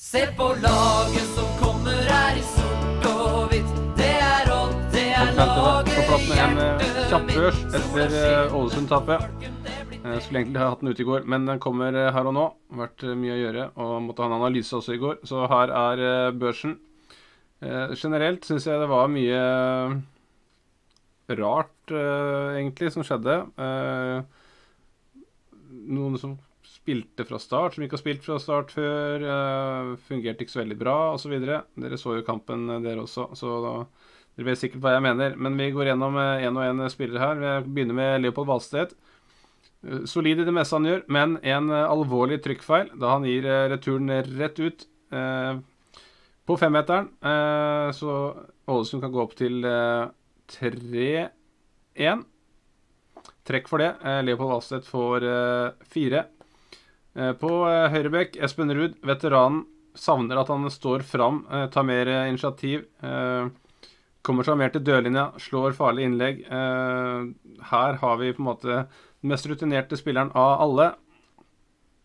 Se på laget som kommer her i sort og hvitt. Det er Odd, det er laget, med en eh, hjertet kjapp børs mitt. etter eh, Ålesund-tapet. Eh, Skulle egentlig ha hatt den ute i går, men den kommer her og nå. Vært mye å gjøre og måtte ha en analyse også i går. Så her er børsen. Generelt syns jeg det var mye rart, egentlig, som skjedde. Noen som spilte fra start, som ikke har spilt fra start før. eh, Fungerte ikke så veldig bra, osv. Dere så jo kampen, eh, dere også. så da dere vet sikkert hva jeg mener, men vi går gjennom én og én spillere her. Vi begynner med Leopold Valsted. Eh, Solid i det meste han gjør, men en eh, alvorlig trykkfeil da han gir eh, returen rett ut eh, på femmeteren. Eh, så Ålesund kan gå opp til eh, 3-1. Trekk for det. Eh, Leopold Valstedt får eh, fire. Eh, på eh, høyrebekk, Espen Ruud, veteranen, savner at han står fram, eh, tar mer initiativ. Kommer seg mer til dørlinja, slår farlige innlegg. Her har vi på en måte den mest rutinerte spilleren av alle.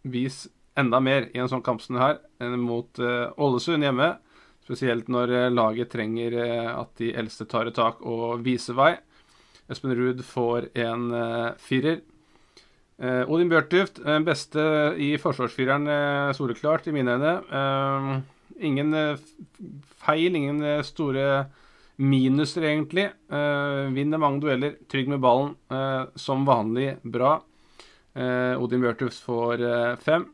Vis enda mer i en sånn kamp som det her mot Ålesund hjemme. Spesielt når laget trenger at de eldste tar et tak og viser vei. Espen Ruud får en firer. Eh, Odin Bjørtuft, eh, beste i forsvarsfireren, eh, soleklart i mine øyne. Ingen feil, ingen store minuser, egentlig. Vinner mange dueller, trygg med ballen. som vanlig bra. Odin Bjørtuft får fem.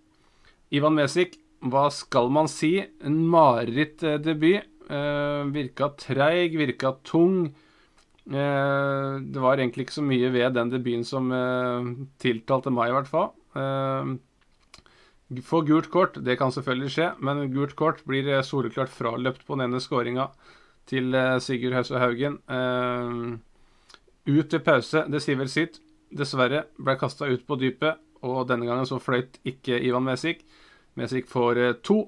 Ivan Mesik, hva skal man si? En marerittdebut. Virka treig, virka tung. Eh, det var egentlig ikke så mye ved den debuten som eh, tiltalte meg, i hvert fall. Eh, få gult kort, det kan selvfølgelig skje, men gult kort blir soleklart fraløpt på den ene skåringa til Sigurd Hausse Haugen. Ut til pause, det sier vel sitt. Dessverre ble kasta ut på dypet, og denne gangen så fløyt ikke Ivan Mesik. Mesik får to.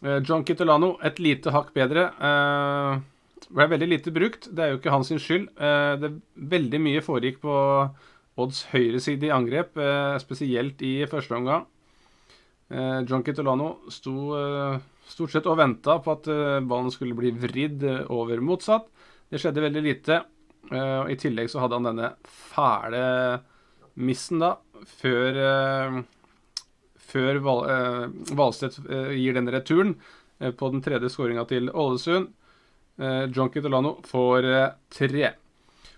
John Kitolano, et lite hakk bedre. Ble veldig lite brukt. Det er jo ikke hans skyld. Eh, det Veldig mye foregikk på Odds høyreside i angrep, eh, spesielt i første omgang. Eh, John Kitolano sto stort sett og venta på at ballen skulle bli vridd over motsatt. Det skjedde veldig lite. I tillegg så hadde han denne fæle missen da, før før Valstedt gir denne returen på den tredje skåringa til Ålesund. Eh, John Kitolano får eh, tre.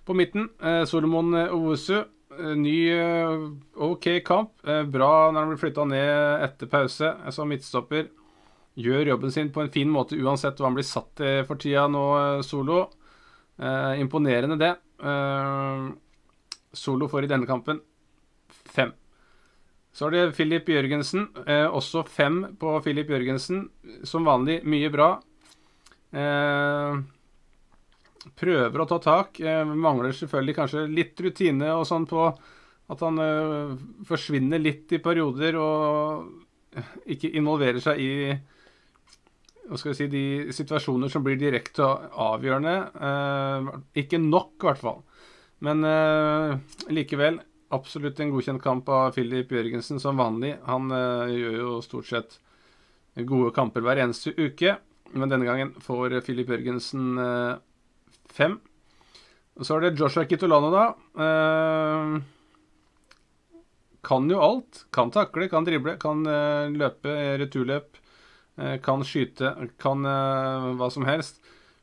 På midten, eh, Solomon Owusu. Ny OK kamp. Bra når han blir flytta ned etter pause som midtstopper. Gjør jobben sin på en fin måte uansett hva han blir satt til for tida nå, Solo. Imponerende, det. Solo får i denne kampen fem. Så har det Filip Jørgensen. Også fem på Filip Jørgensen. Som vanlig mye bra. Eh, prøver å ta tak. Eh, mangler selvfølgelig kanskje litt rutine og sånn på at han eh, forsvinner litt i perioder og ikke involverer seg i hva skal vi si, de situasjoner som blir direkte avgjørende. Ikke nok, i hvert fall. Men likevel absolutt en godkjent kamp av Filip Jørgensen som vanlig. Han gjør jo stort sett gode kamper hver eneste uke, men denne gangen får Filip Jørgensen eh, fem. Og så er det Joshua Kitolano, da. Eh, kan jo alt. Kan takle, kan drible, kan eh, løpe returløp. kan skyte, kan hva som helst.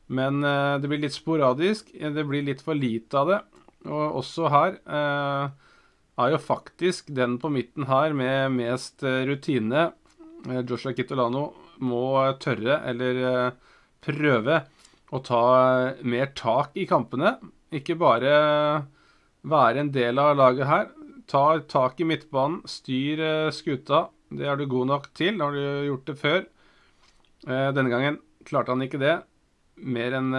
Men det blir litt sporadisk. Det blir litt for lite av det. Og også her er jo faktisk den på midten her med mest rutine, Joshua Kitolano, må tørre, eller eh, prøve, å ta mer tak i kampene. Ikke bare være en del av laget her. Ta tak i midtbanen, styr eh, skuta. Det er du god nok til. Har du gjort det før? Eh, Denne gangen klarte han ikke det, mer enn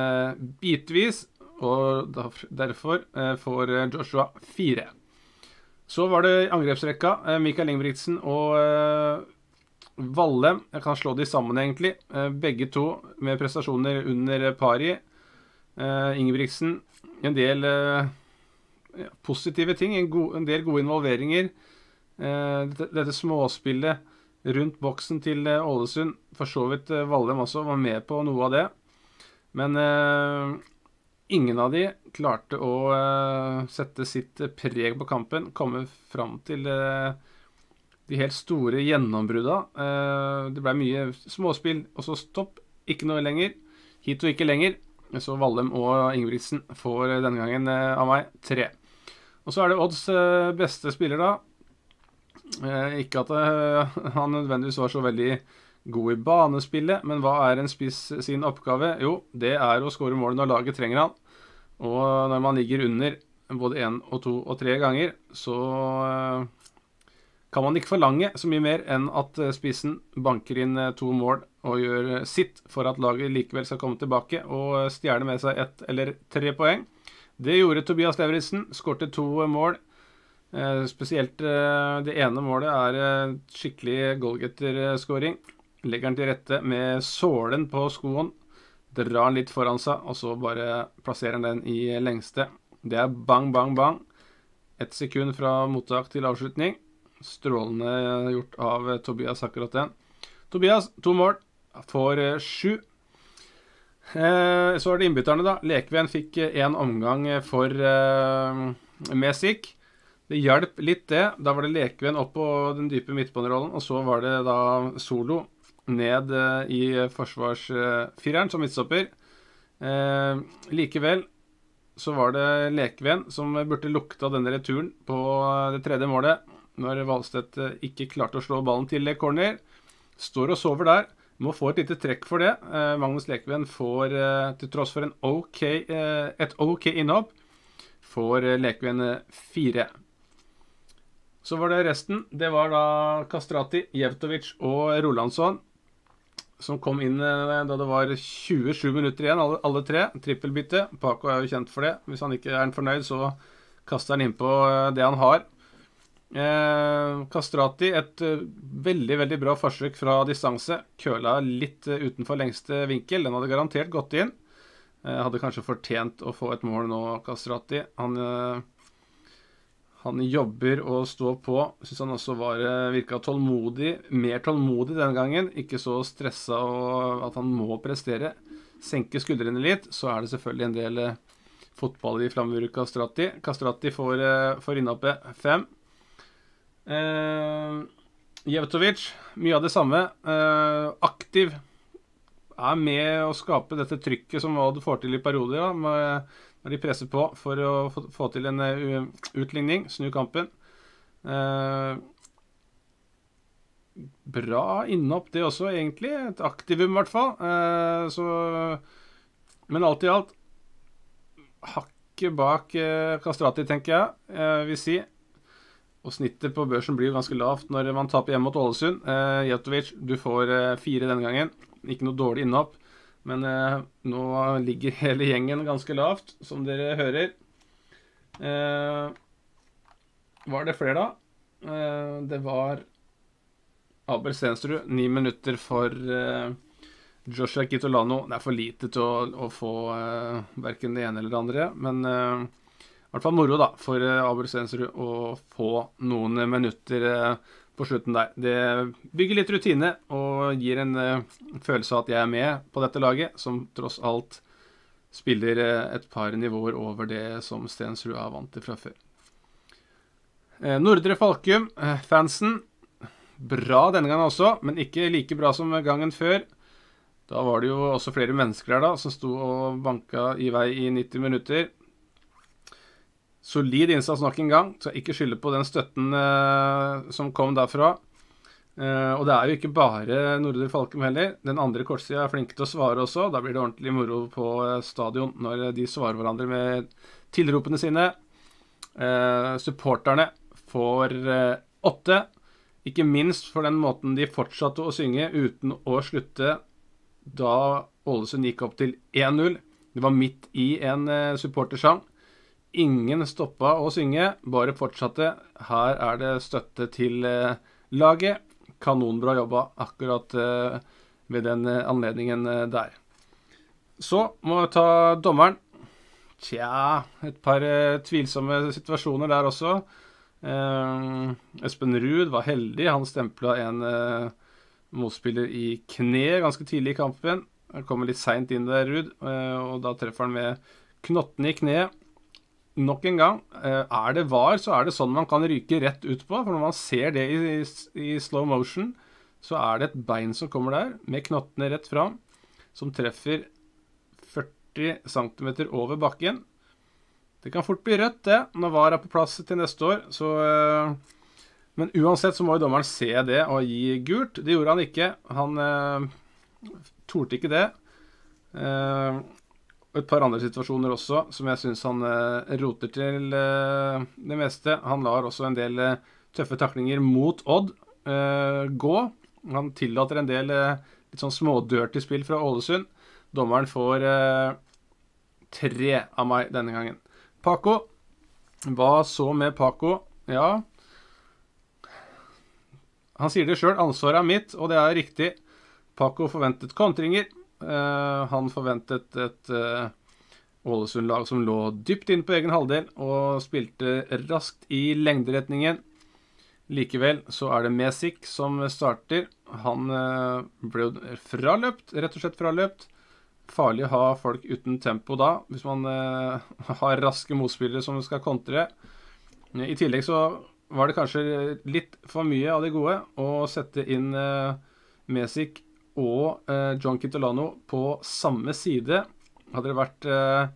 bitvis. Og derfor får Joshua fire. Så var det angrepsrekka. Mikael Ingebrigtsen og Valle. Jeg kan slå de sammen, egentlig. Eh, begge to med prestasjoner under pari. Eh, Ingebrigtsen en del eh, positive ting. En, del gode involveringer. Dette, dette småspillet rundt boksen til Ålesund. For så vidt Vallem også var med på noe av det. Men eh, ingen av de klarte å eh, sette sitt preg på kampen. Komme fram til eh, de helt store gjennombrudda. Eh, det ble mye småspill, og så stopp. Ikke noe lenger. Hit og ikke lenger. Så Vallem og Ingebrigtsen får denne gangen av meg tre. Og så er det Odds beste spiller, da. Eh, ikke at eh, han nødvendigvis var så veldig god i banespillet, men hva er en spiss sin oppgave? Jo, det er å skåre mål når laget trenger han. Og når man ligger under både én og to og tre ganger, så eh, kan man ikke forlange så mye mer enn at spissen banker inn to mål og gjør sitt for at laget likevel skal komme tilbake og stjele med seg ett eller tre poeng. Det gjorde Tobias Leveritsen. Skårte to mål Eh, spesielt eh, det ene målet er eh, skikkelig goalgetter-skåring. Legger den til rette med sålen på skoen. Drar den litt foran seg, og så bare plasserer han den i lengste. Det er bang, bang, bang. Ett sekund fra mottak til avslutning. Strålende gjort av Tobias akkurat den. Tobias, to mål. Får sju. Så er det innbytterne, da. Lekven fikk én omgang for Mesik. Det hjalp litt, det. Da var det Lekven opp på den dype midtbanerollen, og så var det da Solo ned eh, i forsvarsfireren som midtstopper. Eh, likevel så var det Lekven som burde lukta denne returen på det tredje målet, når Valstedt eh, ikke klarte å slå ballen til corner. Står og sover der. Må få et lite trekk for det. Eh, Magnus Lekven får, eh, til tross for okay, et OK innhopp, får Lekven fire. Så var det resten. Det var da Kastrati, Jevtovic og Rolandsson som kom inn da det var 27 minutter igjen, alle, alle tre. Trippelbytte. Paco er jo kjent for det. Hvis han ikke er fornøyd, så kaster han innpå det han har. Eh, Kastrati, et uh, veldig veldig bra forsøk fra distanse. Køla litt uh, utenfor lengste vinkel. Den hadde garantert gått inn. Eh, hadde kanskje fortjent å få et mål nå, Kastrati. Han han jobber og står på. Syns han også var, eh, virka tålmodig. Mer tålmodig denne gangen. Ikke så stressa og at han må prestere. Senke skuldrene litt. Så er det selvfølgelig en del eh, fotball i Flamur Kastrati. Kastrati får, eh, får innhoppet fem. Eh, Jevtovic, mye av det samme. Uh, aktiv. Er med å skape dette trykket som Odd får til i perioder. Da, med når de presser på for å få, til en uh, utligning, snu kampen. Uh, bra innhopp, det også, egentlig. Et aktivum, i hvert fall. Uh, så Men alt i alt hakket bak Kastrati, tenker jeg. Uh, vil si. Og snittet på børsen blir jo ganske lavt når man taper hjemme mot Ålesund. Eh, Jatovic, du får fire denne gangen. Ikke noe dårlig innhopp. Men eh, nå ligger hele gjengen ganske lavt, som dere hører. Eh, var det flere, da? Eh, det var Abel Stensrud. Ni minutter for eh, Joshua Kitolano. Det er for lite til å, å få eh, verken det ene eller det andre. Men eh, i hvert fall moro da, for Abel Stensrud å få noen minutter eh, på slutten der. Det bygger litt rutine og gir en uh, følelse av at jeg er med på dette laget, som tross alt spiller et par nivåer over det som Stensrud er vant til fra før. Nordre Falkum, fansen. Bra denne gangen også, men ikke like bra som gangen før. Da var det jo også flere mennesker der da, som sto og banka i vei i 90 minutter. Solid innsats nok en gang. Skal ikke skylde på den støtten eh, som kom derfra. Eh, og det er jo ikke bare Nordre Falkum heller. Den andre kortsida er flinke til å svare også. Da blir det ordentlig moro på eh, stadion når de svarer hverandre med tilropene sine. Eh, supporterne får eh, åtte. Ikke minst for den måten de fortsatte å synge uten å slutte da Ålesund gikk opp til 1-0. Det var midt i en eh, supportersang. Ingen stoppa å synge, bare fortsatte. Her er det støtte til eh, laget. Kanonbra jobba akkurat eh, ved den eh, anledningen der. Så må vi ta dommeren. Tja, et par tvilsomme situasjoner der også. Espen Ruud var heldig. Han stempla en motspiller i kne ganske tidlig i kampen. Han kommer litt seint inn der, Ruud, og da treffer han med knottene i kneet. Nok en gang, eh, er det var, så er det sånn man kan ryke rett ut på. For når man ser det i, i, slow motion, så er det et bein som kommer der, med knottene rett fram, som treffer 40 cm over bakken. Det kan fort bli rødt, det, når VAR er på plass til neste år. Så eh, Men uansett så må jo dommeren se det og gi gult. Det gjorde han ikke. Han eh, torde ikke det. Et par andre situasjoner også som jeg syns han eh, roter til eh, det meste. Han lar også en del eh, tøffe taklinger mot Odd gå. Han tillater en del litt sånn smådirty spill fra Ålesund. Dommeren får tre av meg denne gangen. Paco. Hva så med Paco? Ja Han sier det sjøl, ansvaret er mitt, og det er riktig. Paco forventet kontringer. Eh, han forventet et uh, Ålesund-lag som lå dypt inn på egen halvdel og spilte raskt i lengderetningen. Likevel så er det Mesik som starter. Han uh, ble fraløpt, rett og slett fraløpt. Farlig å ha folk uten tempo da, hvis man har raske motspillere som skal kontre. I tillegg så var det kanskje litt for mye av det gode å sette inn Mesik og eh, John Kitolano på samme side. Hadde det vært eh,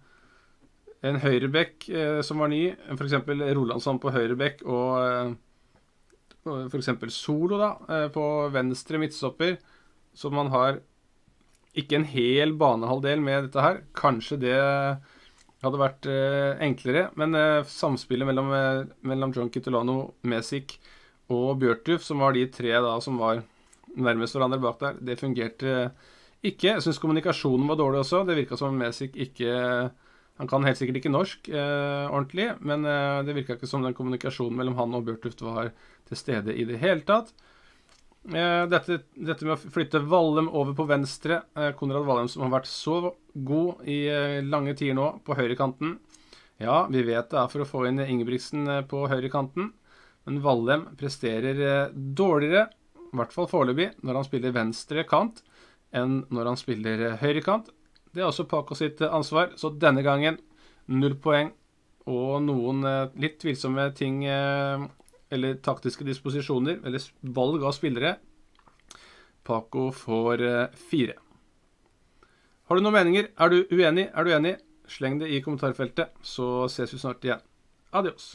en høyrebekk eh, som var ny, f.eks. Rolandsson på høyrebekk og f.eks. Solo da, på venstre midtstopper, så man har ikke en hel banehalvdel med dette her. Kanskje det hadde vært enklere, men samspillet mellom, mellom John Kitolano, Mesik og Bjørtuf, som var de tre da som var nærmest hverandre bak der. Det fungerte ikke. Jeg syns kommunikasjonen var dårlig også. Det virka som Mesik ikke Han kan helt sikkert ikke norsk eh, ordentlig, men eh, det virka ikke som den kommunikasjonen mellom han og Bjørtuft var til stede i det hele tatt. Eh, dette, dette, med å flytte Vallem over på venstre eh, Konrad Vallem som har vært så god i eh, lange tider nå på høyrekanten. Ja, vi vet det er for å få inn Ingebrigtsen eh, på høyrekanten, men Vallem presterer dårligere i hvert fall foreløpig, når han spiller venstre kant enn når han spiller høyre kant. Det er også Paco sitt ansvar, så denne gangen null poeng og noen eh, litt tvilsomme ting eh, eller taktiske disposisjoner, eller valg av spillere. Paco får eh, fire. Har du noen meninger? Er du uenig? Er du enig? Sleng det i kommentarfeltet, så ses vi snart igjen. Adios.